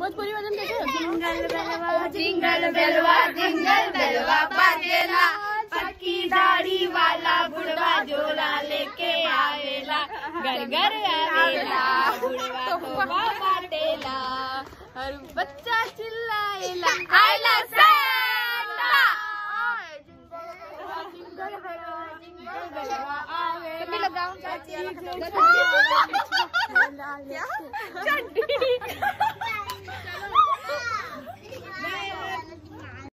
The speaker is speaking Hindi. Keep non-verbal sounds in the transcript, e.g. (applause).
भोजपुरी भजन देखो जिंगल बेलवा जिंगल बेलवा जिंगल बेलवा बाजेला पक्की दाढ़ी वाला बुढ़वा झोला लेके आवेला। घर घर आवेला बुढ़वा तोहफा बाटेला। और बच्चा चिल्लाएला आयला सांता जिंगल बेलवा जिंगल बेलवा आवेला। लगाऊँ चाची (laughs) क्या? (laughs)